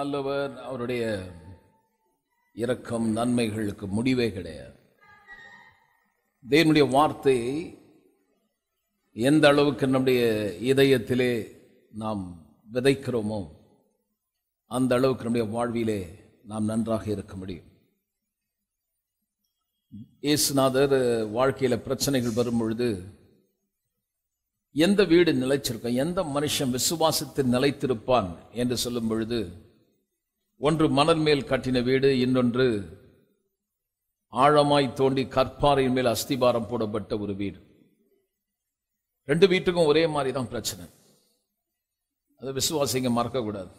நல்லவர் அவருடைய இரக்கம் நன்மைகளுக்கு முடிவே கிடையாது. தேவனுடைய வார்த்தை எந்த அளவுக்கு நம்முடைய இதயத்திலே நாம் விதைக்கிறோமோ அந்த அளவுக்கு நம்முடைய வாழ்விலே நாம் நன்றாக இருக்க முடியும். இயேசுநாதர் வாழ்க்கையில பிரச்சனைகள் வரும் பொழுது எந்த வீடு நிலைச்சிருக்கும் எந்த மனுஷன் விசுவாசத்தில் நிலைத்திருப்பான் என்று சொல்லும் பொழுது ஒன்று மணல் மேல் கட்டின வீடு இன்னொன்று ஆழமாய் தோண்டி கற்பாறையின் மேல் அஸ்திபாரம் போடப்பட்ட ஒரு வீடு. ரெண்டு வீட்டுக்கும் ஒரே மாதிரி தான் பிரச்சனை. அது விசுவாசிங்க மறக்கக்கூடாது.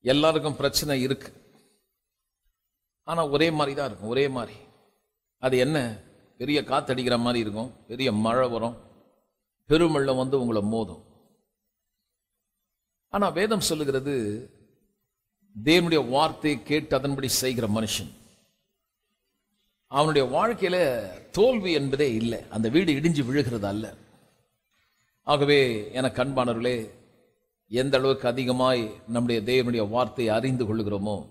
எல்லாருக்கும் பிரச்சனை இருக்கு. ஆனால் ஒரே மாதிரி தான் இருக்கும் ஒரே மாதிரி. அது என்ன? பெரிய காத்தடிக்கிற மாதிரி இருக்கும் பெரிய மழை வரும் பெருமள்ளம் வந்து உங்களை மோதும். ஆனால் வேதம் சொல்லுகிறது தேவனுடைய வார்த்தையை கேட்டு அதன்படி செய்கிற மனுஷன். அவனுடைய வாழ்க்கையில தோல்வி என்பதே இல்லை. அந்த வீடு இடிஞ்சு விழுகிறது அல்ல. ஆகவே எனக்கு அன்பானவர்களே எந்த அளவுக்கு அதிகமாய் நம்முடைய தேவனுடைய வார்த்தையை அறிந்து கொள்கிறோமோ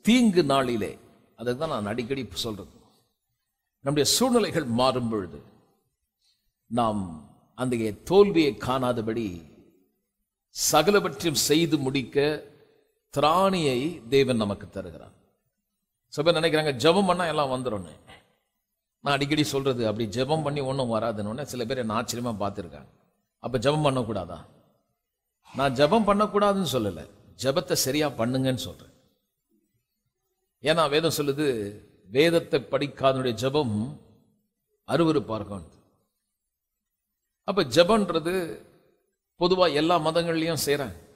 தீங்கு நாளிலே அதுக்கு தான் நான் அடிக்கடி சொல்றது. நம்முடைய சூழ்நிலைகள் மாறும் பொழுது நாம் அந்த தோல்வியை காணாதபடி சகலவற்றையும் செய்து முடிக்க திராணியை தேவன் நமக்கு தருகிறார். சில பேர் நினைக்கிறாங்க ஜெபம் பண்ணால் எல்லாம் வந்துடும் நான் அடிக்கடி சொல்றது அப்படி ஜெபம் பண்ணி ஒன்றும் வராதுன்னு. சில பேர் என்ன ஆச்சரியமா பார்த்துருக்காங்க. அப்போ ஜெபம் பண்ணக்கூடாதா? நான் ஜெபம் பண்ணக்கூடாதுன்னு சொல்லலை. ஜெபத்தை சரியா பண்ணுங்கன்னு சொல்றேன். ஏன்னா வேதம் சொல்லுது வேதத்தை படிக்காதனுடைய ஜெபம் அருவறுப்பாக இருக்கும். அப்போ ஜபன்றது பொதுவாக எல்லா மதங்கள்லையும் செய்கிறாங்க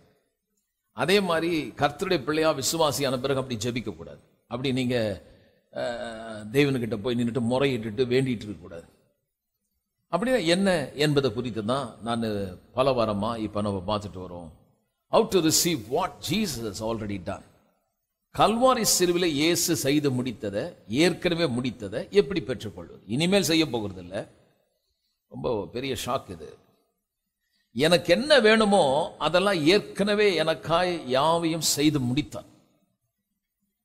அதே மாதிரி கர்த்தருடைய பிள்ளையா விசுவாசியான பிறகு அப்படி ஜெபிக்கக்கூடாது. அப்படி நீங்க தேவனுக்கிட்ட போய் நின்றுட்டு முறையிட்டுட்டு வேண்டிட்டு இருக்க கூடாது அப்படின்னா என்ன என்பதை குறித்து தான் நான் பல வாரமா இப்ப நம்ம பார்த்துட்டு வரோம். Out to receive what Jesus already done Calvary சிறுவில் இயேசு செய்து முடித்ததை ஏற்கனவே முடித்ததை எப்படி பெற்றுக்கொள்வது? இனிமேல் செய்ய போகிறது இல்லை ரொம்ப பெரிய ஷாக் இது. எனக்கு என்ன வேணுமோ அதெல்லாம் ஏற்கனவே எனக்காய் யாவையும் செய்து முடித்தார்.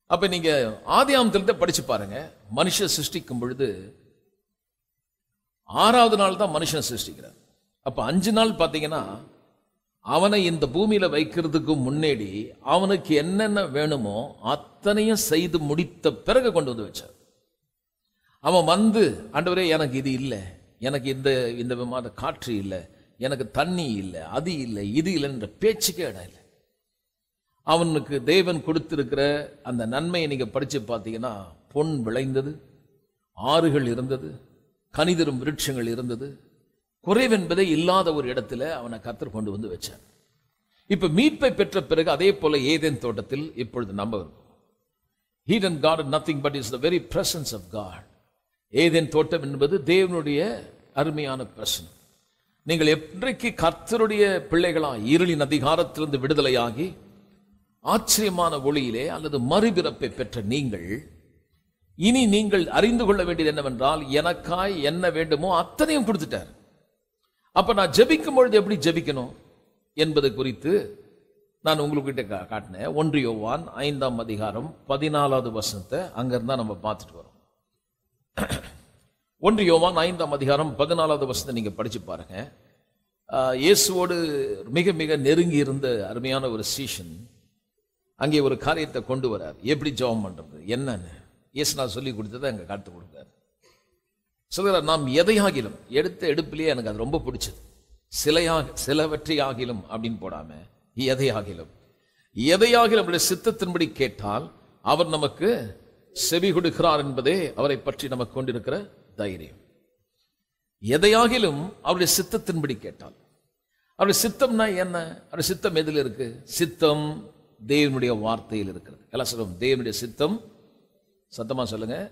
அப்ப நீங்க ஆதியாமத்திலிருந்து படிச்சு பாருங்க. மனுஷன் சிருஷ்டிக்கும் பொழுது ஆறாவது நாள் தான் மனுஷன் சிருஷ்டிக்கிறார். அப்ப அஞ்சு நாள் பார்த்தீங்கன்னா அவனை இந்த பூமியில வைக்கிறதுக்கு முன்னேடி அவனுக்கு என்னென்ன வேணுமோ அத்தனையும் செய்து முடித்த பிறகு கொண்டு வந்து வச்சார். அவன் வந்து ஆண்டவரே எனக்கு இது இல்லை. எனக்கு இந்த இந்த விமான காற்று இல்லை. எனக்கு தண்ணி இல்லை அது இல்லை இது இல்லைன்ற பேச்சுக்கே இடம் இல்லை. அவனுக்கு தேவன் கொடுத்திருக்கிற அந்த நன்மையை நீங்கள் படித்து பார்த்தீங்கன்னா பொன் விளைந்தது ஆறுகள் இருந்தது கனிதரும் விருட்சங்கள் இருந்தது. குறைவென்பதே இல்லாத ஒரு இடத்துல அவனை கத்தர் கொண்டு வந்து வச்சான் இப்போ மீட்பை பெற்ற பிறகு அதே போல ஏதேன் தோட்டத்தில் இப்பொழுது நம்ம hidden God nothing but is the very presence of God Eden தோட்டம் என்பது தேவனுடைய அருமையான பிரசனம் நீங்கள் என்றைக்கு கர்த்தருடைய பிள்ளைகளா இருளின் அதிகாரத்திலிருந்து விடுதலையாகி ஆச்சரியமான ஒளியிலே அல்லது மறுபிறப்பை பெற்ற நீங்கள் இனி நீங்கள் அறிந்து கொள்ள வேண்டியது என்னவென்றால் எனக்காய் என்ன வேண்டுமோ அத்தனையும் கொடுத்துட்டார். அப்ப நான் ஜபிக்கும் பொழுது எப்படி ஜெபிக்கணும் என்பது குறித்து நான் உங்களுக்கிட்ட கா- காட்டினேன். ஒன்று யோவான் ஐந்தாம் அதிகாரம் பதினாலாவது வசனத்தை அங்கிருந்தா நம்ம பார்த்துட்டு வரோம். ஒன்று யோவான் ஐந்தாம் அதிகாரம் பதினாலாவது வருஷத்தை நீங்கள் படித்து பாருங்க. இயேசுவோடு மிக மிக நெருங்கி இருந்த அருமையான ஒரு சீஷன் அங்கே ஒரு காரியத்தை கொண்டு வரார். எப்படி ஜெபம் பண்ணுறது என்னன்னு? இயேசு நான் சொல்லி கொடுத்ததை அங்கே காட்டு கொடுக்குறாரு. சொல்கிறார் நாம் எதையாகிலும் எடுத்த எடுப்பிலேயே எனக்கு அது ரொம்ப பிடிச்சது. சிலையாக சிலவற்றை ஆகிலும் அப்படின்னு போடாமல் எதையாகிலும். எதையாகிலும் நம்முடைய சித்தத்தின்படி கேட்டால் அவர் நமக்கு செவி கொடுக்கிறார் என்பதே அவரை பற்றி நமக்கு கொண்டிருக்கிற தைரியம். எதையாகிலும் அவருடைய சித்தத்தின்படி கேட்டால். அவருடைய சித்தம்னா என்ன? அவருடைய சித்தம் எதில் இருக்கு? சித்தம் தேவனுடைய வார்த்தையில் இருக்கிறது. எல்லாம் சொல்லுவோம் தேவனுடைய சித்தம் சத்தமா சொல்லுங்க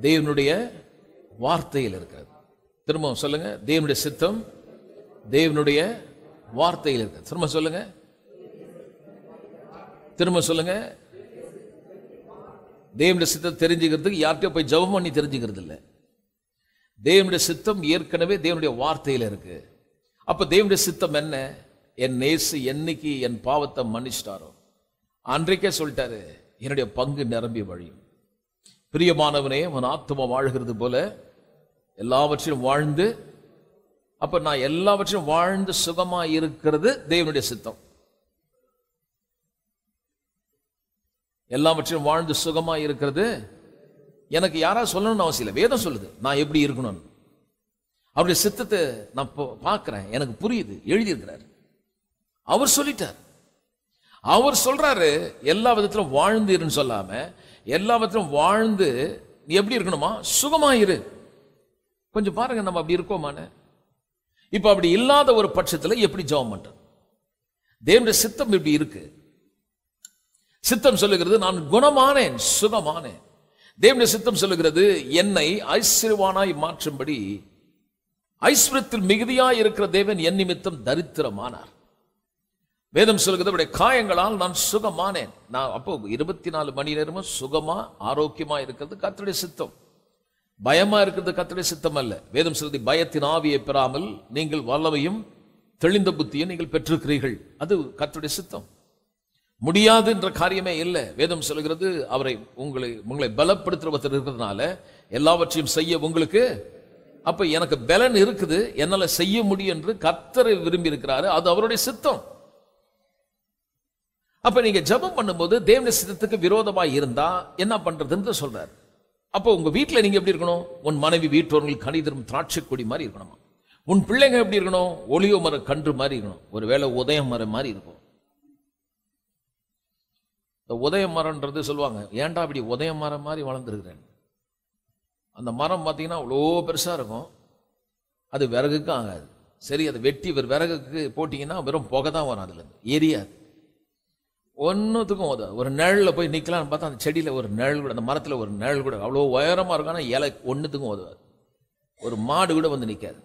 தேவனுடைய வார்த்தையில் இருக்கிறது. திரும்பவும் சொல்லுங்க தேவனுடைய சித்தம் தேவனுடைய வார்த்தையில் இருக்கிறது. திரும்ப சொல்லுங்க திரும்ப சொல்லுங்க. தேவனுடைய சித்தம் தெரிஞ்சுக்கிறதுக்கு யார்கிட்டயோ போய் ஜபம் பண்ணி தெரிஞ்சுக்கிறது இல்லை தேவனுடைய சித்தம் ஏற்கனவே தேவனுடைய வார்த்தையில் இருக்கு. அப்ப தேவனுடைய சித்தம் என்ன? என் நேசு என்னைக்கு என் பாவத்தை மன்னிச்சிட்டாரோ? அன்றைக்கே சொல்லிட்டாரு என்னுடைய பங்கு நிரம்பி வழியும். பிரியமானவனே உன் ஆத்மா வாழ்கிறது போல எல்லாவற்றையும் வாழ்ந்து அப்ப நான் எல்லாவற்றையும் வாழ்ந்து சுகமா இருக்கிறது தேவனுடைய சித்தம். எல்லாவற்றையும் வாழ்ந்து சுகமா இருக்கிறது எனக்கு யாரா சொல்லணும்னு அவசியம் இல்லை. வேதம் சொல்லுது நான் எப்படி இருக்கணும்னு அவருடைய சித்தத்தை நான் பார்க்குறேன். எனக்கு புரியுது எழுதியிருக்கிறார். அவர் சொல்லிட்டார். அவர் சொல்றாரு எல்லா விதத்திலும் வாழ்ந்து இருன்னு சொல்லாம எல்லா விதத்திலும் வாழ்ந்து நீ எப்படி இருக்கணுமா? சுகமா இரு. கொஞ்சம் பாருங்க நம்ம அப்படி இருக்கோமான இப்போ அப்படி இல்லாத ஒரு பட்சத்தில் எப்படி ஜெபம் பண்றது? தேவனுடைய சித்தம் இப்படி இருக்கு. சித்தம் சொல்லுகிறது நான் குணமானேன் சுகமானேன். தேவனுடைய சித்தம் சொல்லுகிறது என்னை ஐஸ்வர்வானாய் மாற்றும்படி ஐஸ்வரத்தில் மிகுதியாய் இருக்கிற தேவன் என் நிமித்தம் தரித்திரமானார். வேதம் சொல்கிறது அவருடைய காயங்களால் நான் சுகமானேன். நான் அப்போ இருபத்தி நாலு மணி நேரமும் சுகமா ஆரோக்கியமா இருக்கிறது கத்தருடைய சித்தம். பயமா இருக்கிறது கத்தருடைய சித்தம் அல்ல. வேதம் சொல்றது பயத்தின் ஆவியை பெறாமல் நீங்கள் வல்லமையும் தெளிந்த புத்தியும் நீங்கள் பெற்றிருக்கிறீர்கள். அது கர்த்தருடைய சித்தம். முடியாது என்ற காரியமே இல்லை. வேதம் சொல்கிறது அவரை உங்களை உங்களை பலப்படுத்துறவத்தில் இருக்கிறதுனால எல்லாவற்றையும் செய்ய உங்களுக்கு அப்ப எனக்கு பலன் இருக்குது என்னால செய்ய முடியும் என்று கத்தரை விரும்பி இருக்கிறாரு அது அவருடைய சித்தம். அப்ப நீங்க ஜெபம் பண்ணும்போது தேவனுடைய சித்தத்துக்கு விரோதமா இருந்தா என்ன பண்றதுன்னு சொல்றாரு. அப்போ உங்க வீட்டில் நீங்க எப்படி இருக்கணும்? உன் மனைவி வீட்டோர்கள் கணிதரும் திராட்சை கொடி மாதிரி இருக்கணுமா? உன் பிள்ளைங்க எப்படி இருக்கணும்? ஒளியோ மர கன்று மாதிரி இருக்கணும். ஒருவேளை உதயம் மரம் மாதிரி இருக்கும். இந்த உதய மரம்ன்றது சொல்லுவாங்க. ஏன்டா இப்படி உதய மரம் மாதிரி வளர்ந்துருக்கிறேன்? அந்த மரம் பார்த்தீங்கன்னா அவ்வளோ பெருசாக இருக்கும். அது விறகுக்கும் ஆகாது. சரி அதை வெட்டி ஒரு விறகுக்கு போட்டிங்கன்னா வெறும் புகை தான் வரும் அதுலேருந்து. எரியாது. ஒன்றுத்துக்கும் உதவும் ஒரு நிழலில் போய் நிற்கலாம்னு பார்த்தா அந்த செடியில் ஒரு நிழல் கூட அந்த மரத்தில் ஒரு நிழல் கூட அவ்வளோ உயரமாக இருக்கும். ஆனால் இலை ஒன்றுத்துக்கும் உதவாது. ஒரு மாடு கூட வந்து நிற்காது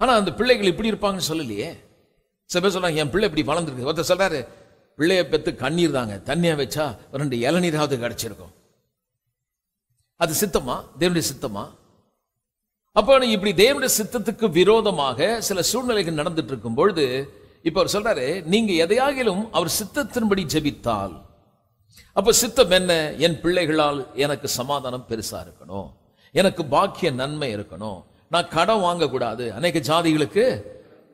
ஆனால் அந்த பிள்ளைகள் இப்படி இருப்பாங்கன்னு சொல்லலையே. சில பேர் சொல்றாங்க என் பிள்ளை இப்படி வளர்ந்துருக்கு ஒருத்தர் சொல்றாரு பிள்ளைய பெற்று கண்ணீர் தாங்க. தண்ணியா வச்சா ஒரு ரெண்டு இளநீராவது கிடைச்சிருக்கும். அது சித்தமா? தேவனுடைய சித்தமா? அப்போ இப்படி தேவனுடைய சித்தத்துக்கு விரோதமாக சில சூழ்நிலைகள் நடந்துட்டு இருக்கும் பொழுது இப்ப அவர் சொல்றாரு நீங்க எதையாகிலும் அவர் சித்தத்தின்படி ஜெபித்தால். அப்ப சித்தம் என்ன? என் பிள்ளைகளால் எனக்கு சமாதானம் பெருசா இருக்கணும். எனக்கு பாக்கிய நன்மை இருக்கணும். நான் கடன் வாங்கக்கூடாது. அநேக ஜாதிகளுக்கு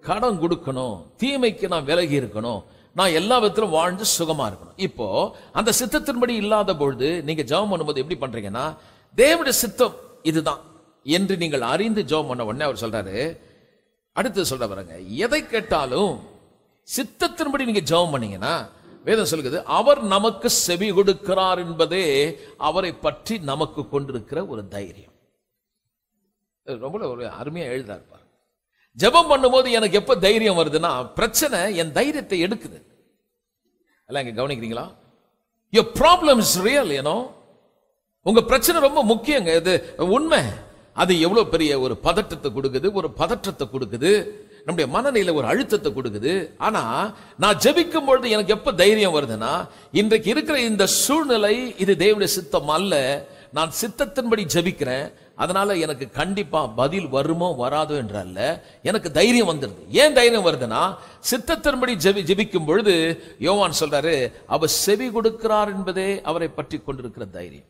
கடன் கொடுக்கணும் தீமைக்கு நான் விலகி இருக்கணும் நான் எல்லா விதத்திலும் வாழ்ந்து சுகமா இருக்கணும். இப்போ அந்த சித்தத்தின்படி இல்லாத பொழுது நீங்க ஜெபம் பண்ணும்போது எப்படி பண்றீங்கன்னா தேவனுடைய சித்தம் இதுதான். என்று நீங்கள் அறிந்து ஜெபம் பண்ண உடனே அவர் சொல்றாரு அடுத்து சொல்ற பாருங்க எதை கேட்டாலும் சித்தத்தின்படி நீங்க ஜெபம் பண்ணீங்கன்னா வேதம் சொல்லுது அவர் நமக்கு செவி கொடுக்கிறார் என்பதே அவரை பற்றி நமக்கு கொண்டிருக்கிற ஒரு தைரியம். ரொம்ப ஒரு அருமையா எழுதுறாரு ஜெபம் பண்ணும்போது எனக்கு எப்போ தைரியம் வருதுன்னா பிரச்சனை என் தைரியத்தை எடுக்குது. எல்லாம் இங்கே கவனிக்கிறீங்களா? யோ ப்ராப்ளம் இஸ் ரியல் ஏனோ உங்க பிரச்சனை ரொம்ப முக்கியங்க இது உண்மை. அது எவ்வளோ பெரிய ஒரு பதட்டத்தை கொடுக்குது ஒரு பதற்றத்தை கொடுக்குது. நம்முடைய மனநிலை ஒரு அழுத்தத்தை கொடுக்குது. ஆனா நான் ஜபிக்கும் பொழுது எனக்கு எப்ப தைரியம் வருதுன்னா இன்றைக்கு இருக்கிற இந்த சூழ்நிலை இது தேவனுடைய சித்தம் அல்ல. நான் சித்தத்தின்படி ஜெபிக்கிறேன் அதனால எனக்கு கண்டிப்பா பதில் வருமோ வராதோ என்று அல்ல எனக்கு தைரியம் வந்துடுது ஏன் தைரியம் வருதுன்னா சித்தத்தின்படி ஜெபி ஜெபிக்கும் பொழுது யோவான் சொல்றாரு அவர் செவி கொடுக்கிறார் என்பதே அவரை பற்றி கொண்டிருக்கிற தைரியம்.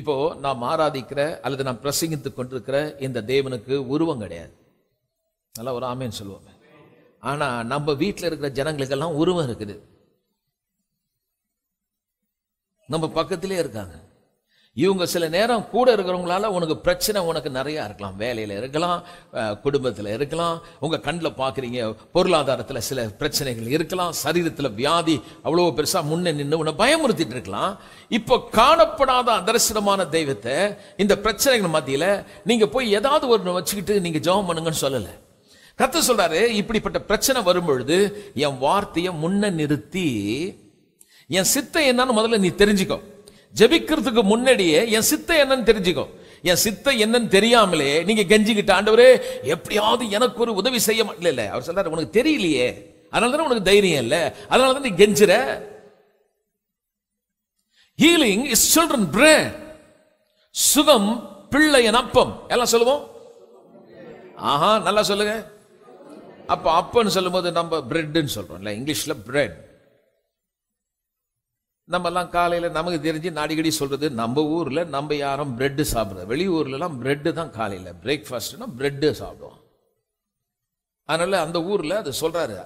இப்போ நாம் ஆராதிக்கிற அல்லது நாம் பிரசங்கித்துக் கொண்டிருக்கிற இந்த தேவனுக்கு உருவம் கிடையாது. நல்லா ஒரு ஆமேன்னு சொல்லுவோம். ஆனா நம்ம வீட்டில் இருக்கிற ஜனங்களுக்கெல்லாம் உருவம் இருக்குது. நம்ம பக்கத்திலே இருக்காங்க. இவங்க சில நேரம் கூட இருக்கிறவங்களால உனக்கு பிரச்சனை உனக்கு நிறையா இருக்கலாம். வேலையில் இருக்கலாம் குடும்பத்தில் இருக்கலாம் உங்கள் கண்ணில் பார்க்குறீங்க பொருளாதாரத்தில் சில பிரச்சனைகள் இருக்கலாம் சரீரத்தில் வியாதி அவ்வளோ பெருசாக முன்னே நின்று உன்னை பயமுறுத்திட்டு இருக்கலாம். இப்போ காணப்படாத அதர்சனமான தெய்வத்தை இந்த பிரச்சனைகள் மத்தியில் நீங்கள் போய் ஏதாவது ஒரு வச்சுக்கிட்டு நீங்கள் ஜெபம் பண்ணுங்கன்னு சொல்லலை. கத்து சொல்றாரு இப்படிப்பட்ட பிரச்சனை வரும்பொழுது என் வார்த்தையை முன்ன நிறுத்தி என் சித்தம் என்னன்னு முதல்ல நீ தெரிஞ்சுக்கோ. ஜெபிக்கிறதுக்கு முன்னாடியே என் சித்த என்னன்னு தெரிஞ்சுக்கோ. என் சித்த என்னன்னு தெரியாமலே நீங்க கெஞ்சிக்கிட்ட ஆண்டவரே எப்படியாவது எனக்கு ஒரு உதவி செய்ய மா- இல்ல இல்ல அவர் சொல்றாரு உனக்கு தெரியலையே. அதனால தானே உனக்கு தைரியம் இல்ல. அதனால தான் நீ கெஞ்சுற. ஹீலிங் இஸ் சில்ட்ரன் பிரெட் சுகம் பிள்ளையன் அப்பம். எல்லாம் சொல்லுவோம்? ஆஹா நல்லா சொல்லுங்க. அப்ப அப்பன்னு சொல்லும்போது நம்ம பிரெட்னு சொல்றோம்ல இங்கிலீஷ்ல பிரெட் நம்மெல்லாம் காலையில் நமக்கு தெரிஞ்சு நாடிக்கடி சொல்கிறது நம்ம ஊரில் நம்ம யாரும் பிரெட்டு சாப்பிட்றது. வெளி ஊர்லலாம் பிரெட் தான் காலையில். பிரேக்ஃபாஸ்ட்னா பிரெட்டு சாப்பிடுவோம். அதனால் அந்த ஊரில் அது சொல்கிறாரு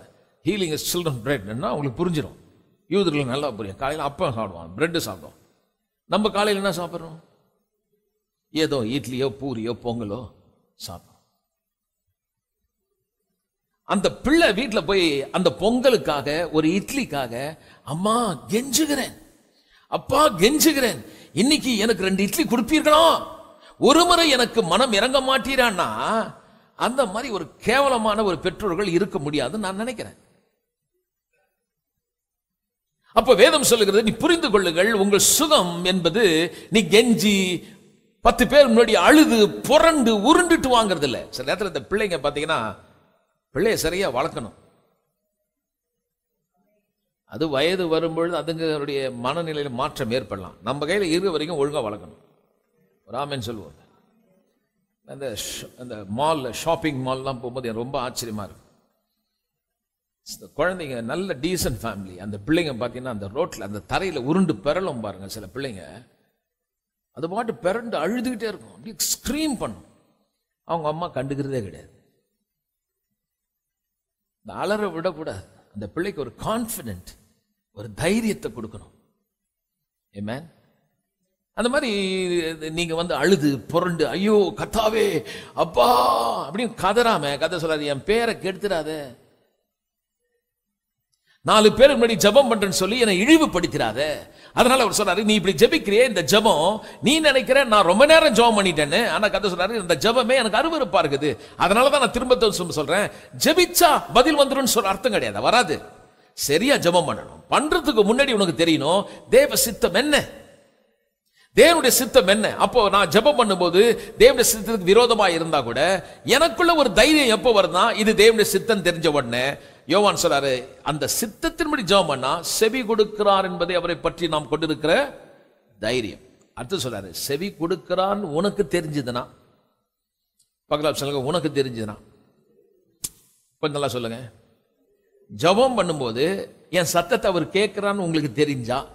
ஹீலிங் இஸ் சில்ட்ரன் பிரெட்னா அவங்களுக்கு புரிஞ்சிடும் யூதர்கள் நல்லா புரியும். காலையில் அப்பம் சாப்பிடுவான் பிரெட்டு சாப்பிடுவோம். நம்ம காலையில் என்ன சாப்பிட்றோம்? ஏதோ இட்லியோ பூரியோ பொங்கலோ சாப்பிடுறோம் அந்த பிள்ளை வீட்டில் போய் அந்த பொங்கலுக்காக ஒரு இட்லிக்காக அம்மா கெஞ்சுகிறேன். அப்பா கெஞ்சுகிறேன். இன்னைக்கு எனக்கு ரெண்டு இட்லி கொடுப்பீர்களா? ஒரு முறை எனக்கு மனம் இறங்க மாட்டீரான்னா அந்த மாதிரி ஒரு கேவலமான ஒரு பெற்றோர்கள் இருக்க முடியாதுன்னு நான் நினைக்கிறேன். அப்ப வேதம் சொல்லுகிறது நீ புரிந்து கொள்ளுங்கள் உங்கள் சுகம் என்பது நீ கெஞ்சி பத்து பேர் முன்னாடி அழுது புரண்டு உருண்டுட்டு வாங்குறது இல்லை சில நேரத்தில் இந்த பிள்ளைங்க பார்த்தீங்கன்னா பிள்ளைய சரியா வளர்க்கணும். அது வயது வரும்பொழுது அதுங்களுடைய மனநிலையில் மாற்றம் ஏற்படலாம். நம்ம கையில் இருக்க வரைக்கும் ஒழுங்காக வளர்க்கணும். ராமன் சொல்லுவோம் அந்த அந்த மால்ல ஷாப்பிங் மால்லாம் போகும்போது எனக்கு ரொம்ப ஆச்சரியமாக இருக்கும் இந்த குழந்தைங்க நல்ல டீசன்ட் ஃபேமிலி அந்த பிள்ளைங்க பார்த்தீங்கன்னா அந்த ரோட்டில் அந்த தரையில் உருண்டு பெறலும் பாருங்க சில பிள்ளைங்க. அது பாட்டு பிறண்டு அழுதுகிட்டே இருக்கும். அப்படி ஸ்க்ரீம் பண்ணும். அவங்க அம்மா கண்டுக்கிறதே கிடையாது. இந்த அலற விடக்கூடாது. அந்த பிள்ளைக்கு ஒரு கான்ஃபிடென்ட் ஒரு தைரியத்தை கொடுக்கணும். Amen? அந்த மாதிரி நீங்க வந்து அழுது புரண்டு ஐயோ கத்தாவே அப்பா அப்படின்னு கதறாம கதை சொல்லாது என் பேரை கெடுத்துடாத நாலு பேர் முன்னாடி ஜெபம் பண்றேன்னு சொல்லி என்னை இழிவுபடுத்திடாத அதனால அவர் சொல்றாரு நீ இப்படி ஜெபிக்கிறியே இந்த ஜெபம். நீ நினைக்கிற நான் ரொம்ப நேரம் ஜெபம் பண்ணிட்டேன்னு. ஆனா கதை சொல்றாரு இந்த ஜெபமே எனக்கு அருவறுப்பா இருக்குது. அதனால தான் நான் திரும்ப சொல்றேன். ஜெபிச்சா பதில் வந்துடும் சொல்ற அர்த்தம் கிடையாது வராது. சரியா ஜெபம் பண்ணணும். பண்றதுக்கு முன்னாடி உனக்கு தெரியணும் தேவ சித்தம் என்ன? தேவனுடைய சித்தம் என்ன? அப்போ நான் ஜெபம் பண்ணும்போது தேவனுடைய சித்தத்துக்கு விரோதமாக இருந்தா கூட எனக்குள்ள ஒரு தைரியம் எப்போ வருதுன்னா இது தேவனுடைய சித்தம் தெரிஞ்ச உடனே யோவான் சொல்றாரு அந்த சித்தத்தின்படி ஜெபம் பண்ணா செவி கொடுக்கிறார் என்பதை அவரை பற்றி நாம் கொண்டிருக்கிற தைரியம். அடுத்து சொல்றாரு செவி கொடுக்கிறான்னு உனக்கு தெரிஞ்சதுன்னா. பக்கத்தில் சொல்லுங்க உனக்கு தெரிஞ்சதுன்னா. கொஞ்சம் நல்லா சொல்லுங்க. ஜெபம் பண்ணும்போது என் சத்தத்தை அவர் கேட்குறான்னு உங்களுக்கு தெரிஞ்சா?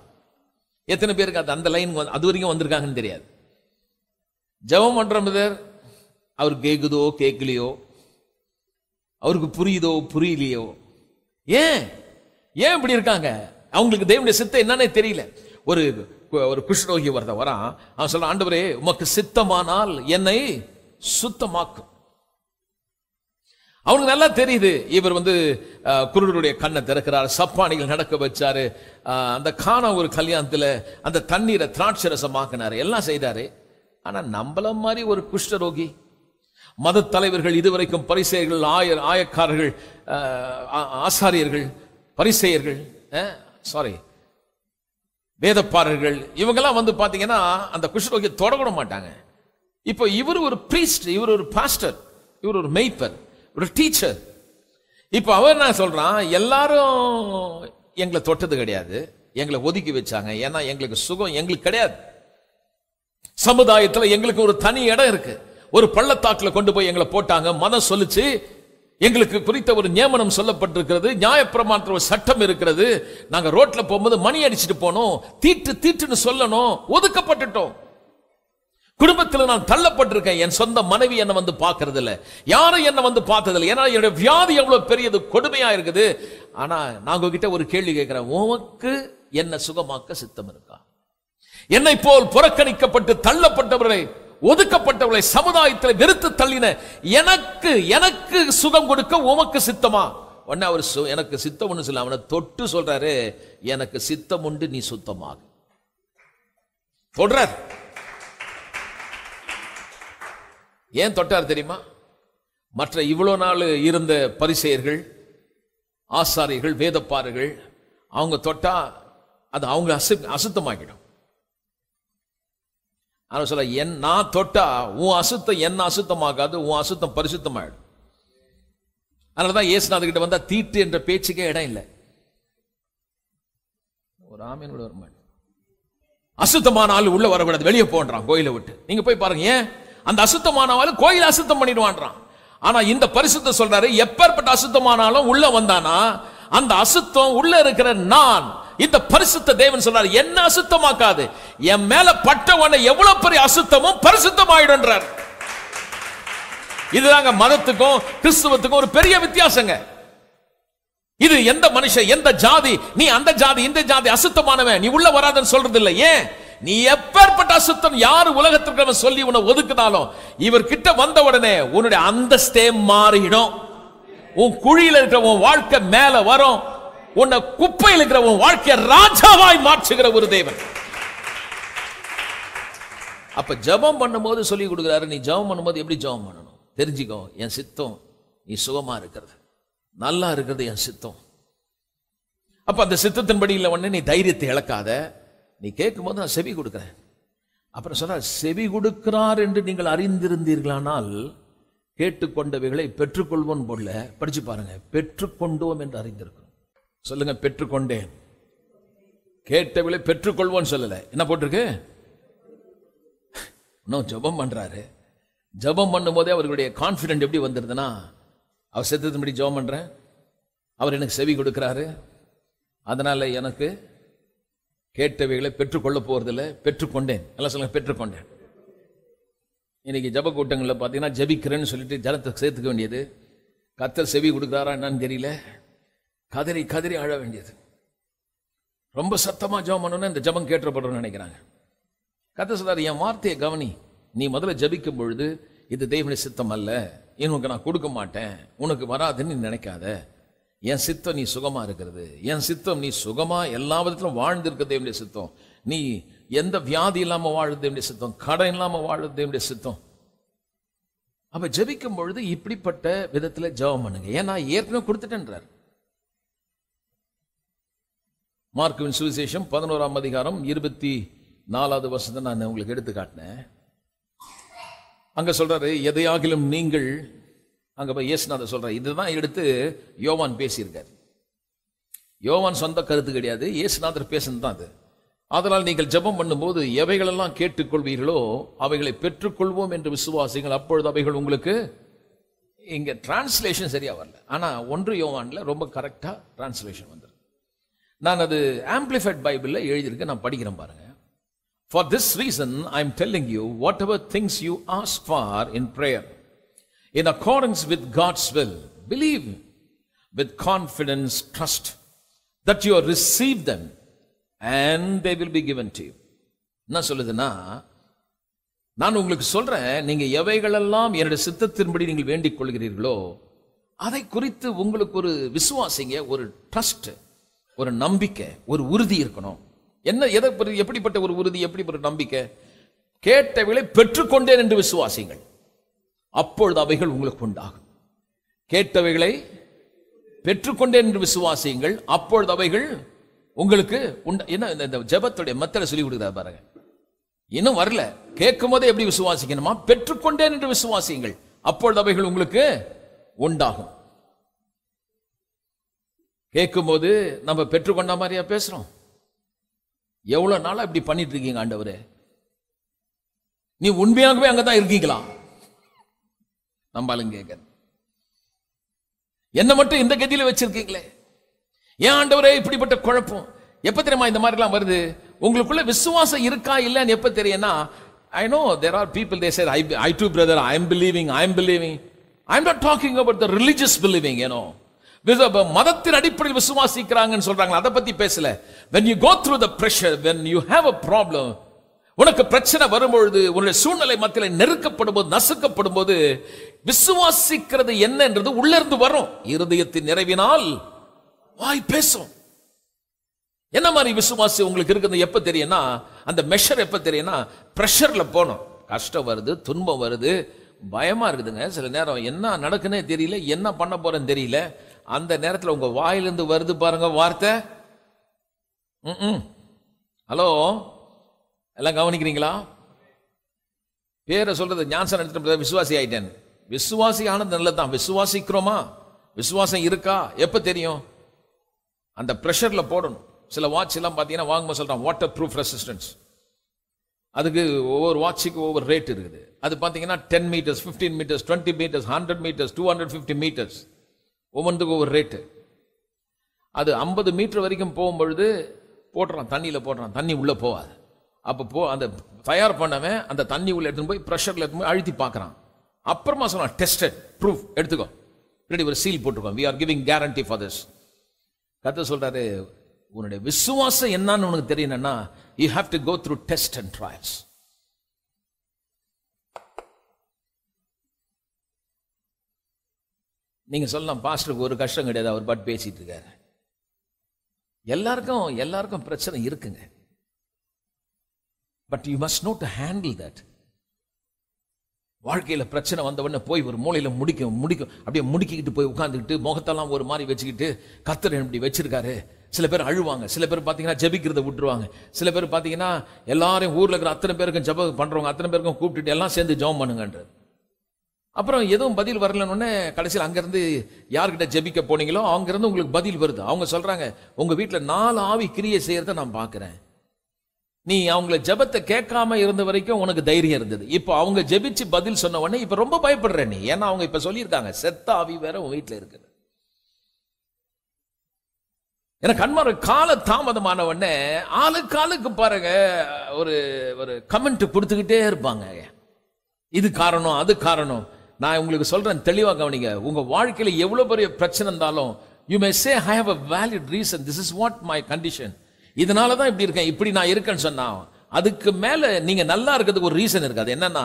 எத்தனை பேருக்கு அது அந்த லைன் அது வரைக்கும் வந்திருக்காங்கன்னு தெரியாது. ஜெபம் பண்ணுற முதல் அவர் கேட்குதோ கேட்கலையோ அவருக்கு புரியுதோ புரியலையோ ஏன்? ஏன் இப்படி இருக்காங்க? அவங்களுக்கு தேவனுடைய சித்தம் என்னன்னே தெரியல. ஒரு ஒரு குஷ்ரோகி ஒருத்தன் வரான். அவன் சொல்ல ஆண்டவரே உமக்கு சித்தமானால் என்னை சுத்தமாக்கும். அவனுக்கு நல்லா தெரியுது. இவர் வந்து குருடருடைய கண்ணை திறக்கிறார். சப்பானிகள் நடக்க வச்சாரு. அந்த காண ஒரு கல்யாணத்துல அந்த தண்ணீரை திராட்சை ரசமாக்கினாரு எல்லாம் செய்தாரு. ஆனா நம்மள மாதிரி ஒரு குஷ்டரோகி மத தலைவர்கள் இதுவரைக்கும் பரிசெயர்கள் ஆயர் ஆயக்காரர்கள் ஆசாரியர்கள் பரிசெயர்கள் சாரி வேதப்பாரர்கள் இவங்கெல்லாம் வந்து பார்த்தீங்கன்னா அந்த குஷ்டரோகியை தொடக்கூட மாட்டாங்க. இப்போ இவர் ஒரு பிரீஸ்ட் இவர் ஒரு பாஸ்டர் இவர் ஒரு மெய்ப்பர் ஒரு டீச்சர் இப்போ அவர் என்ன சொல்கிறான் எல்லாரும் எங்களை தொட்டது கிடையாது. எங்களை ஒதுக்கி வச்சாங்க. ஏன்னா எங்களுக்கு சுகம் எங்களுக்கு கிடையாது. சமுதாயத்தில் எங்களுக்கு ஒரு தனி இடம் இருக்கு. ஒரு பள்ளத்தாக்கில் கொண்டு போய் எங்களை போட்டாங்க. மதம் சொல்லுச்சு. எங்களுக்கு குறித்த ஒரு நியமனம் சொல்லப்பட்டிருக்கிறது. நியாயப்பிரமாணத்தில் ஒரு சட்டம் இருக்கிறது. நாங்கள் ரோட்டில் போகும்போது மணி அடிச்சிட்டு போனோம். தீட்டு தீட்டுன்னு சொல்லணும். ஒதுக்கப்பட்டுட்டோம். குடும்பத்தில் நான் தள்ளப்பட்டிருக்கேன். என் சொந்த மனைவி என்ன வந்து பார்க்கறது இல்லை யாரும் என்னை வந்து பார்த்ததில்லை. ஏன்னா என்னுடைய வியாதி எவ்வளவு பெரியது கொடுமையா இருக்குது. ஆனா நான் உங்ககிட்ட ஒரு கேள்வி கேட்குறேன். உமக்கு என்னை சுகமாக்க சித்தம் இருக்கா? என்னை போல் புறக்கணிக்கப்பட்டு தள்ளப்பட்டவர்களை ஒதுக்கப்பட்டவர்களை சமுதாயத்தில் வெறுத்து தள்ளின எனக்கு எனக்கு சுகம் கொடுக்க உமக்கு சித்தமா? உடனே அவர் சு- எனக்கு சித்தம் ஒன்று சொல்ல அவனை தொட்டு சொல்றாரு எனக்கு சித்தம் உண்டு நீ சுத்தமாக. தொடுறார் ஏன் தொட்டார் தெரியுமா? மற்ற இவ்வளோ நாள் இருந்த பரிசெயர்கள் ஆசாரிகள் வேதப்பாறுகள் அவங்க தொட்டா அது அவங்க அசு அசுத்தமாக்கிடும் ஆனால் சொல்ல என் நான் தொட்டா உன் அசுத்தம் என்ன அசுத்தமாகாது உன் அசுத்தம் பரிசுத்தமாயிடும். அதனாலதான் இயேசுநாத கிட்ட வந்தா தீட்டு என்ற பேச்சுக்கே இடம் இல்லை. ஒரு ஆமீன் கூட வர மாட்டேன் அசுத்தமான ஆள் உள்ள வரக்கூடாது வெளியே போன்றான் கோயிலை விட்டு. நீங்க போய் பாருங்க ஏன்? அந்த அசுத்தமான கோயில் கோயிலை அசுத்தம் பண்ணிடுவான்றான். ஆனா இந்த பரிசுத்த சொல்றாரு எப்பேற்பட்ட அசுத்தமானாலும் உள்ள வந்தானா அந்த அசுத்தம் உள்ள இருக்கிற நான் இந்த பரிசுத்த தேவன் சொல்றாரு என்ன அசுத்தமாக்காது என் மேல பட்டவனை எவ்வளவு பெரிய அசுத்தமும் பரிசுத்தமாயிடுன்றார் இதுதாங்க மதத்துக்கும் கிறிஸ்துவத்துக்கும் ஒரு பெரிய வித்தியாசங்க. இது எந்த மனுஷன் எந்த ஜாதி நீ அந்த ஜாதி இந்த ஜாதி அசுத்தமானவன் நீ உள்ள வராதன்னு சொல்றது இல்லை ஏன்? நீ எப்பேற்பட்ட அசுத்தம் யாரு உலகத்திற்கு சொல்லி உன்னை ஒதுக்குனாலும் இவர் கிட்ட வந்த உடனே உன்னுடைய அந்தஸ்தே மாறிடும். உன் குழியில இருக்கிற உன் வாழ்க்கை மேல வரும். உன்னை குப்பையில் இருக்கிற உன் வாழ்க்கையை ராஜாவாய் மாற்றுகிற ஒரு தேவன். அப்ப ஜெபம் பண்ணும்போது சொல்லி கொடுக்குறாரு நீ ஜெபம் பண்ணும்போது எப்படி ஜெபம் பண்ணணும்? தெரிஞ்சுக்கோ என் சித்தம் நீ சுகமா இருக்கிறது. நல்லா இருக்கிறது என் சித்தம். அப்ப அந்த சித்தத்தின்படி இல்லை உடனே நீ தைரியத்தை இழக்காத. நீ கேட்கும்போது நான் செவி கொடுக்குறேன். அப்புறம் சொன்னால் செவி கொடுக்கிறார் என்று நீங்கள் அறிந்திருந்தீர்களானால் கேட்டுக்கொண்டவைகளை பெற்றுக்கொள்வோம் போல. படிச்சு பாருங்க. பெற்றுக்கொண்டோம் என்று அறிந்திருக்கிறோம். சொல்லுங்க பெற்றுக்கொண்டேன். கேட்டவளை பெற்றுக்கொள்வோம் சொல்லல. என்ன போட்டிருக்கு? இன்னும் ஜெபம் பண்றாரு. ஜெபம் பண்ணும்போதே அவர்களுடைய கான்ஃபிடென்ட் எப்படி வந்துருதுன்னா அவர் செத்ததுபடி ஜெபம் பண்றேன். அவர் எனக்கு செவி கொடுக்கிறாரு. அதனால எனக்கு கேட்டவைகளை பெற்றுக்கொள்ள போறதில்ல. பெற்றுக்கொண்டேன். நல்லா சொல்லுங்க பெற்றுக்கொண்டேன். இன்னைக்கு ஜப கூட்டங்களில் பார்த்தீங்கன்னா ஜபிக்கிறேன்னு சொல்லிட்டு ஜனத்தை சேர்த்துக்க வேண்டியது. கத்தர் செவி கொடுக்குறாரா என்னன்னு தெரியல. கதறி கதறி அழ வேண்டியது. ரொம்ப சத்தமாக ஜெபம் பண்ணணும்னா இந்த ஜபம் கேட்டப்படுறோம்னு நினைக்கிறாங்க. கத்த சொல்றாரு என் வார்த்தையை கவனி. நீ முதல்ல ஜபிக்கும் பொழுது இது தெய்வனுடைய சித்தம் அல்ல. உனக்கு நான் கொடுக்க மாட்டேன். உனக்கு வராதுன்னு நீ நினைக்காத. என் சித்தம் நீ சுகமாக இருக்கிறது. என் சித்தம் நீ சுகமாக எல்லா விதத்திலும் வாழ்ந்திருக்கிறது என்னுடைய சித்தம். நீ எந்த வியாதி இல்லாமல் வாழுது தேவனுடைய சித்தம். கடன் இல்லாமல் வாழுது என்னுடைய சித்தம். அப்போ ஜபிக்கும் பொழுது இப்படிப்பட்ட விதத்தில் ஜெபம் பண்ணுங்க. ஏன்னா ஏற்கனவே கொடுத்துட்டேன்றார். மார்க்குவின் சுவிசேஷம் பதினோராம் அதிகாரம் இருபத்தி நாலாவது வருஷத்தை நான் உங்களுக்கு எடுத்து காட்டினேன். அங்க சொல்றாரு எதையாகிலும் நீங்கள் அங்க போய் இயேசுநாதர் சொல்றாரு இதுதான் எடுத்து யோவான் பேசியிருக்கார். யோவான் சொந்த கருத்து கிடையாது இயேசுநாதர் பேசுனது தான் அது. அதனால் நீங்கள் ஜெபம் பண்ணும்போது எவைகளெல்லாம் கேட்டுக்கொள்வீர்களோ அவைகளை பெற்றுக்கொள்வோம் என்று விசுவாசிகள் அப்பொழுது அவைகள் உங்களுக்கு இங்கே டிரான்ஸ்லேஷன் சரியாக வரல. ஆனால் ஒன்று யோவானில் ரொம்ப கரெக்டாக டிரான்ஸ்லேஷன் வந்துடும் நான் அது ஆம்பிளிஃபைட் பைபிளில் எழுதியிருக்கேன் நான் படிக்கிறேன் பாருங்க. For this reason I am telling you whatever things you ask for in prayer in accordance with God's will. Believe with confidence, trust that you have received them and they will be given to you. என்ன சொல்லுதுன்னா நான் உங்களுக்கு சொல்றேன் நீங்க எவைகளெல்லாம் என்னுடைய சித்தத்தின்படி நீங்கள் வேண்டிக் கொள்கிறீர்களோ அதை குறித்து உங்களுக்கு ஒரு விசுவாசிங்க ஒரு ட்ரஸ்ட் ஒரு நம்பிக்கை ஒரு உறுதி இருக்கணும் என்ன எதை எப்படிப்பட்ட ஒரு உறுதி எப்படிப்பட்ட நம்பிக்கை கேட்டவைகளை பெற்றுக்கொண்டேன் என்று விசுவாசிங்கள் அப்பொழுது அவைகள் உங்களுக்கு உண்டாகும். கேட்டவைகளை பெற்றுக்கொண்டேன் என்று விசுவாசியுங்கள். அப்பொழுது அவைகள் உங்களுக்கு உண்ட என்ன இந்த- இந்த ஜெபத்துடைய சொல்லி கொடுக்குறாரு பாருங்க. இன்னும் வரல. கேட்கும் போதே எப்படி விசுவாசிக்கணுமா? பெற்றுக்கொண்டேன் என்று விசுவாசியுங்கள். அப்பொழுது அவைகள் உங்களுக்கு உண்டாகும். கேட்கும்போது நம்ம பெற்றுக்கொண்ட மாதிரியா பேசுறோம்? எவ்வளவு நாளா இப்படி பண்ணிட்டு இருக்கீங்க ஆண்டவரே? நீ உண்மையாகவே அங்கதான் இருக்கீங்களா? நம்பாலும் கேட்க என்ன மட்டும் இந்த கதியில வச்சிருக்கீங்களே? ஏன் ஆண்டவரே இப்படிப்பட்ட குழப்பம்? எப்ப தெரியுமா இந்த மாதிரிலாம் வருது? உங்களுக்குள்ள விசுவாசம் இருக்கா இல்லைன்னு எப்ப தெரியும்னா I know there are people they say I I do brother I am believing I am believing I am not talking about the religious believing ஏனோ மதத்தின் அடிப்படையில் விசுவாசிக்கிறாங்கன்னு சொல்றாங்க அதை பத்தி பேசல. When you go through the pressure when you have a problem உனக்கு பிரச்சனை வரும்பொழுது உன்னுடைய சூழ்நிலை மத்தியில் நெருக்கப்படும் போது நசுக்கப்படும் போது விசுவாசிக்கிறது என்னன்றது உள்ளிருந்து வரும். இருதயத்தின் நிறைவினால் வாய் பேசும். என்ன மாதிரி விசுவாசி உங்களுக்கு இருக்குது எப்ப தெரியும்னா அந்த மெஷர் எப்ப தெரியும்னா பிரஷர்ல போகணும். கஷ்டம் வருது துன்பம் வருது பயமா இருக்குதுங்க. சில நேரம் என்ன நடக்குன்னே தெரியல என்ன பண்ண போறேன்னு தெரியல. அந்த நேரத்தில் உங்க வாயிலிருந்து வருது பாருங்க வார்த்தை. ம் ஹலோ? எல்லாம் கவனிக்கிறீங்களா? பேரை சொல்றது ஞான்சன் எடுத்துட்டு விசுவாசி ஆயிட்டேன் விசுவாசி ஆனது நல்லதுதான். விசுவாசிக்கிறோமா? விசுவாசம் இருக்கா? எப்ப தெரியும்? அந்த ப்ரெஷரில் போடணும். சில வாட்ச் எல்லாம் பார்த்தீங்கன்னா வாங்கும்போது சொல்கிறான் வாட்டர் ப்ரூஃப் ரெசிஸ்டன்ஸ் அதுக்கு ஒவ்வொரு வாட்சுக்கு ஒவ்வொரு ரேட் இருக்குது. அது பார்த்தீங்கன்னா ten metres fifteen metres twenty metres hundred metres two hundred fifty metres ஒவ்வொன்றுக்கும் ஒவ்வொரு ரேட்டு அது ஐம்பது மீட்டர் வரைக்கும் போகும்பொழுது போடுறான் தண்ணியில் போடுறான் தண்ணி உள்ளே போகாது. அப்போ போ அந்த தயார் பண்ணவன் அந்த தண்ணி உள்ள எடுத்துன்னு போய் ப்ரெஷரில் எடுத்து போய் அழுத்தி பார்க்குறான். அப்புறமா சொன்னான் டெஸ்டட் ப்ரூஃப் எடுத்துக்கோ. இல்லாட்டி ஒரு சீல் போட்டுருக்கோம். We are giving guarantee for this கத்த சொல்கிறாரு உன்னுடைய விசுவாசம் என்னன்னு உனக்கு தெரியணும்னா you have to go through test and trials நீங்கள் சொல்லலாம் பாஸ்டருக்கு ஒரு கஷ்டம் கிடையாது அவர் பாட்டு பேசிட்டு இருக்காரு. எல்லாருக்கும் எல்லாருக்கும் பிரச்சனை இருக்குங்க. But you must know to handle that வாழ்க்கையில் பிரச்சனை வந்தவொடனே போய் ஒரு மூலையில் முடிக்க முடிக்கும் அப்படியே முடிக்கிக்கிட்டு போய் உட்காந்துக்கிட்டு முகத்தெல்லாம் ஒரு மாதிரி வச்சுக்கிட்டு கத்தர் இப்படி வச்சிருக்காரு. சில பேர் அழுவாங்க. சில பேர் பார்த்தீங்கன்னா ஜபிக்கிறத விட்டுருவாங்க. சில பேர் பார்த்தீங்கன்னா எல்லாரையும் ஊரில் இருக்கிற அத்தனை பேருக்கும் ஜெபம் பண்ணுறவங்க அத்தனை பேருக்கும் கூப்பிட்டுட்டு எல்லாம் சேர்ந்து ஜபம் பண்ணுங்கன்றது. அப்புறம் எதுவும் பதில் வரலன்னு கடைசியில் அங்கேருந்து யார்கிட்ட ஜெபிக்க போனீங்களோ அங்கேருந்து உங்களுக்கு பதில் வருது. அவங்க சொல்கிறாங்க உங்கள் வீட்டில் நாலு ஆவி கிரியை செய்கிறத நான் பார்க்குறேன் நீ அவங்கள ஜெபத்தை கேட்காம இருந்த வரைக்கும் உனக்கு தைரியம் இருந்தது. இப்போ அவங்க ஜெபிச்சு பதில் சொன்ன உடனே இப்ப ரொம்ப பயப்படுற நீ. ஏன்னா அவங்க இப்ப சொல்லியிருக்காங்க செத்த ஆவி வேற உன் வீட்டில் இருக்குது. ஏன்னா கண்மார கால தாமதமான உடனே ஆளுக்கு ஆளுக்கு பாருங்க ஒரு ஒரு கமெண்ட் கொடுத்துக்கிட்டே இருப்பாங்க. இது காரணம் அது காரணம். நான் உங்களுக்கு சொல்றேன் தெளிவாக கவனிங்க. உங்க வாழ்க்கையில எவ்வளவு பெரிய பிரச்சனை இருந்தாலும் you may say I have a valid reason this is what my condition இதனால தான் இப்படி இருக்கேன் இப்படி நான் இருக்கேன்னு சொன்னா அதுக்கு மேலே நீங்கள் நல்லா இருக்கிறதுக்கு ஒரு ரீசன் இருக்காது என்னன்னா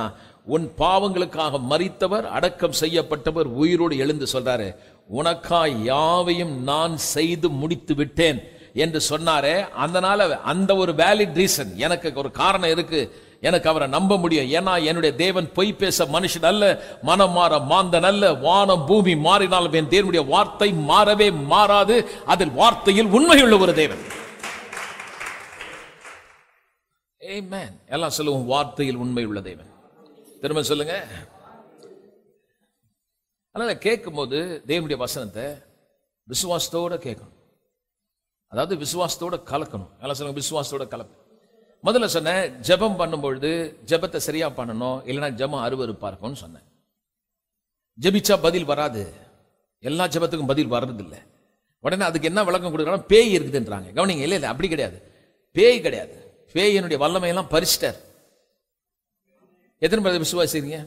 உன் பாவங்களுக்காக மறித்தவர் அடக்கம் செய்யப்பட்டவர் உயிரோடு எழுந்து சொல்றாரு உனக்காய் யாவையும் நான் செய்து முடித்து விட்டேன் என்று சொன்னாரே அதனால அந்த ஒரு வேலிட் ரீசன் எனக்கு ஒரு காரணம் இருக்கு எனக்கு அவரை நம்ப முடியும். ஏன்னா என்னுடைய தேவன் பொய் பேச மனுஷன் அல்ல மனம் மாற மாந்தன் அல்ல வானம் பூமி மாறினாலும் என் தேவனுடைய வார்த்தை மாறவே மாறாது அதில் வார்த்தையில் உண்மையுள்ள ஒரு தேவன். ஏமேன் எல்லாம் சொல்லுவோம் வார்த்தையில் உண்மை உள்ள தேவன். திரும்ப சொல்லுங்க. அதனால் கேட்கும்போது தேவனுடைய வசனத்தை விசுவாசத்தோட கேட்கணும். அதாவது விசுவாசத்தோடு கலக்கணும். எல்லாம் சொல்லுங்க விசுவாசத்தோட கலக்கணும் முதல்ல சொன்னேன் ஜெபம் பண்ணும்பொழுது ஜெபத்தை சரியா பண்ணணும் இல்லைன்னா ஜெபம் அருவறுப்பாக இருக்கும்னு சொன்னேன். ஜெபிச்சா பதில் வராது. எல்லா ஜெபத்துக்கும் பதில் வர்றதில்லை. உடனே அதுக்கு என்ன விளக்கம் கொடுக்குறாங்க பேய் இருக்குதுன்றாங்க. கவனிங்க இல்லை இல்லை அப்படி கிடையாது. பேய் கிடையாது. பேயனுடைய வல்லமையெல்லாம் பறிச்சிட்டார். எத்தனை பேர் விசுவாசிக்கிறீங்க?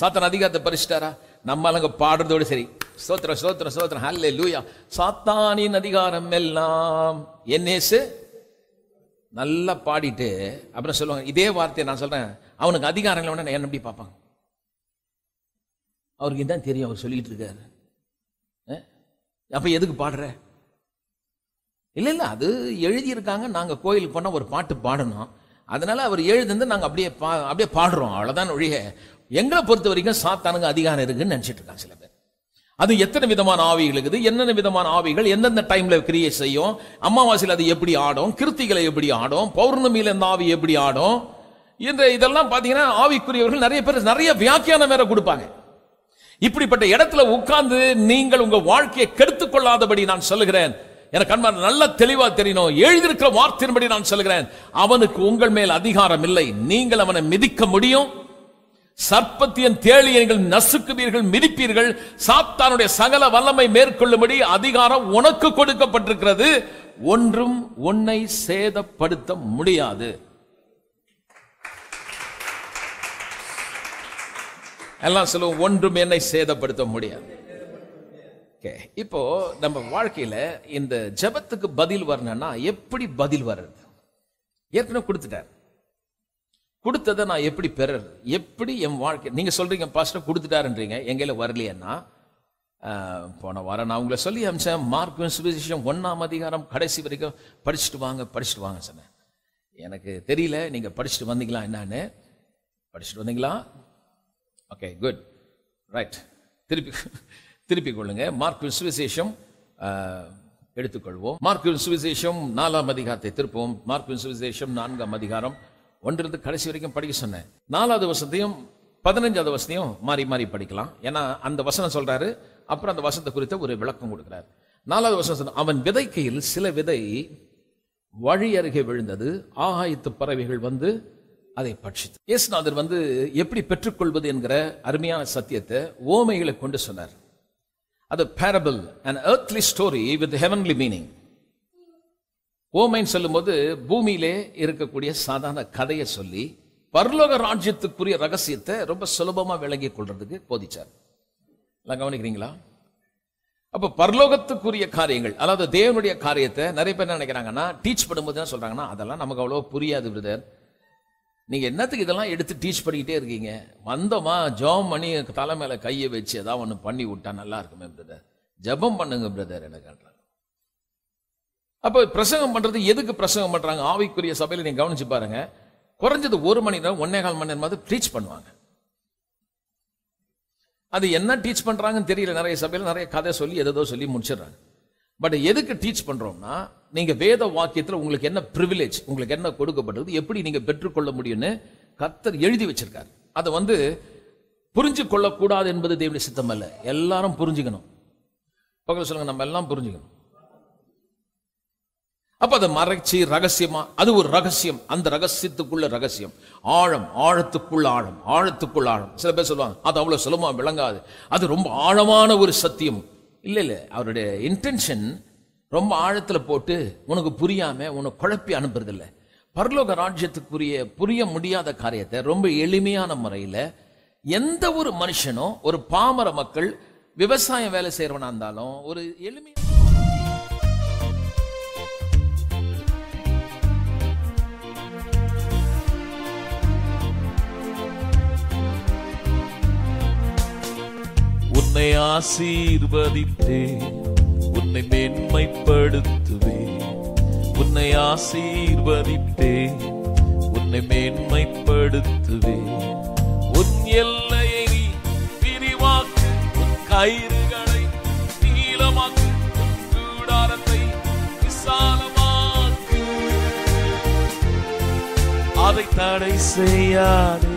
சாத்தான் அதிகாரத்தை பறிச்சிட்டாரா? நம்ம அங்க பாடுறதோடு சரி. ஸ்தோத்திரம் ஸ்தோத்திரம் ஸ்தோத்திரம். ஹல்லே லூயா சாத்தானின் அதிகாரம் எல்லாம் என்னேசு நல்லா பாடிட்டு அப்புறம் சொல்லுவாங்க இதே வார்த்தையை நான் சொல்றேன். அவனுக்கு அதிகாரம் இல்லை உடனே என்ன எப்படி பார்ப்பாங்க? அவருக்கு இதான் தெரியும் அவர் சொல்லிட்டு இருக்காரு. அப்ப எதுக்கு பாடுற? இல்லை இல்லை அது எழுதியிருக்காங்க. நாங்கள் கோயிலுக்கு போனால் ஒரு பாட்டு பாடணும். அதனால அவர் எழுதுந்து நாங்கள் அப்படியே பா- அப்படியே பாடுறோம். அவ்வளோதான் ஒழிய எங்களை பொறுத்த வரைக்கும் சாத்தானுங்க அதிகாரம் இருக்குன்னு நினச்சிட்டு இருக்காங்க சில பேர். அது எத்தனை விதமான ஆவிகள் இருக்குது என்னென்ன விதமான ஆவிகள் எந்தெந்த டைம்ல கிரியேட் செய்யும் அமாவாசையில் அது எப்படி ஆடும் கிருத்திகளை எப்படி ஆடும் பௌர்ணமியில் இந்த ஆவி எப்படி ஆடும். இந்த இதெல்லாம் பார்த்தீங்கன்னா ஆவிக்குரியவர்கள் நிறைய பேர் நிறைய வியாக்கியானம் வேற கொடுப்பாங்க. இப்படிப்பட்ட இடத்துல உட்கார்ந்து நீங்கள் உங்க வாழ்க்கையை கெடுத்துக் கொள்ளாதபடி நான் சொல்லுகிறேன். எனக்கு அன்பான நல்ல தெளிவா தெரியணும். எழுதியிருக்கிற வார்த்தையின்படி நான் சொல்லுகிறேன். அவனுக்கு உங்கள் மேல் அதிகாரம் இல்லை. நீங்கள் அவனை மிதிக்க முடியும். சர்ப்பத்தியன் தேளியை நீங்கள் நசுக்குவீர்கள் மிதிப்பீர்கள். சாத்தானுடைய சகல வல்லமை மேற்கொள்ளும்படி அதிகாரம் உனக்கு கொடுக்கப்பட்டிருக்கிறது. ஒன்றும் உன்னை சேதப்படுத்த முடியாது. எல்லாம் சொல்லுவோம் ஒன்றும் என்னை சேதப்படுத்த முடியாது. இப்போ நம்ம வாழ்க்கையில இந்த ஜெபத்துக்கு பதில் வரணும்னா எப்படி பதில் வர்றது? ஏற்கனவே கொடுத்துட்டார் கொடுத்ததை நான் எப்படி பெறது எப்படி என் வாழ்க்கை நீங்க சொல்றீங்க பாஸ்டர் கொடுத்துட்டாருன்றீங்க. எங்கையில வரலையேன்னா. போன வாரம் நான் உங்களை சொல்லி அமிச்சேன் மார்க் சுவிசேஷம் ஒன்னாம் அதிகாரம் கடைசி வரைக்கும் படிச்சுட்டு வாங்க படிச்சுட்டு வாங்க சொன்னேன். எனக்கு தெரியல நீங்க படிச்சுட்டு வந்தீங்களா என்னன்னு. படிச்சுட்டு வந்தீங்களா? Okay good. ரைட். திருப்பி திருப்பி கொள்ளுங்க. மார்க் சுவிசேஷம் எடுத்துக்கொள்வோம். மார்க் சுவிசேஷம் நாலாம் அதிகாரத்தை திருப்போம் மார்க் சுவிசேஷம் நான்காம் அதிகாரம். ஒன்றிலிருந்து கடைசி வரைக்கும் படிக்க சொன்னேன். நாலாவது வசத்தையும் பதினஞ்சாவது வசனையும் மாறி மாறி படிக்கலாம். ஏன்னா அந்த வசனம் சொல்றாரு. அப்புறம் அந்த வசனத்தை குறித்த ஒரு விளக்கம் கொடுக்கிறார். நாலாவது வசனம் அவன் விதைக்கையில் சில விதை வழி அருகே விழுந்தது. ஆகாயத்து பறவைகள் வந்து அதை பட்சித்து இயேசுநாதர் வந்து எப்படி பெற்றுக்கொள்வது என்கிற அருமையான சத்தியத்தை ஓமைகளை கொண்டு சொன்னார். அது parable and earthly story with heavenly meaning ஓமைன்னு சொல்லும்போது பூமியிலே இருக்கக்கூடிய சாதாரண கதையை சொல்லி பரலோக ராஜ்யத்துக்குரிய ரகசியத்தை ரொம்ப சுலபமாக விளங்கி கொள்றதுக்கு போதிச்சார். எல்லாம் கவனிக்கிறீங்களா? அப்போ பரலோகத்துக்குரிய காரியங்கள் அதாவது தேவனுடைய காரியத்தை நிறைய பேர் நினைக்கிறாங்கன்னா டீச் பண்ணும்போது என்ன சொல்கிறாங்கன்னா அதெல்லாம் நமக்கு அவ்வளோ புரியாது பிரதர் நீங்கள் என்னத்துக்கு இதெல்லாம் எடுத்து டீச் பண்ணிக்கிட்டே இருக்கீங்க? வந்தோமா ஜோம் பண்ணி தலை மேலே கையை வச்சு ஏதாவது ஒன்று பண்ணி விட்டா நல்லா இருக்குமே பிரதர் ஜெபம் பண்ணுங்க பிரதர் என்ன கேட்டாங்க அப்போ பிரசங்கம் பண்ணுறது எதுக்கு பிரசங்கம் பண்ணுறாங்க ஆவிக்குரிய சபையில் நீங்கள் கவனிச்சு பாருங்க. குறைஞ்சது ஒரு மணி நேரம் ஒன்னே கால் மணி நேரமாவது டீச் பண்ணுவாங்க. அது என்ன டீச் பண்ணுறாங்கன்னு தெரியல. நிறைய சபையில் நிறைய கதை சொல்லி எதோ சொல்லி முடிச்சிடுறாங்க. பட் எதுக்கு டீச் பண்றோம்னா நீங்க வேத வாக்கியத்தில் உங்களுக்கு என்ன ப்ரிவிலேஜ் உங்களுக்கு என்ன கொடுக்கப்பட்டது எப்படி நீங்க பெற்றுக்கொள்ள முடியும்னு கர்த்தர் எழுதி வச்சிருக்காரு. அதை வந்து புரிஞ்சு கொள்ளக்கூடாது என்பது தேவனுடைய சித்தம் அல்ல எல்லாரும் புரிஞ்சுக்கணும். பக்கத்தில் சொல்லுங்க நம்ம எல்லாம் புரிஞ்சுக்கணும். அப்ப அதை மறைச்சி ரகசியமா அது ஒரு ரகசியம். அந்த ரகசியத்துக்குள்ள ரகசியம். ஆழம் ஆழத்துக்குள்ள ஆழம் ஆழத்துக்குள்ள ஆழம். சில பேர் சொல்லுவாங்க அது அவ்வளவு சுலமா விளங்காது. அது ரொம்ப ஆழமான ஒரு சத்தியம். இல்லை இல்லை. அவருடைய இன்டென்ஷன் ரொம்ப ஆழத்தில் போட்டு உனக்கு புரியாமல் உனக்கு குழப்பி அனுப்புறதில்லை. பரலோக ராஜ்யத்துக்குரிய புரிய முடியாத காரியத்தை ரொம்ப எளிமையான முறையில் எந்த ஒரு மனுஷனும் ஒரு பாமர மக்கள் விவசாயம் வேலை செய்கிறவனாக இருந்தாலும் ஒரு எளிமையான உன்னை ஆசீர்வதித்தே உன்னை மேன்மைப்படுத்துவே உன்னை ஆசீர்வதித்தே உன்னை மேன்மைப்படுத்துவே உன் எல்லையை நீ விரிவாக்கு உன் கயிறுகளை நீளமாக்கு உன் கூடாரத்தை விசாலமாக்கு. அதை தடை செய்யாதே.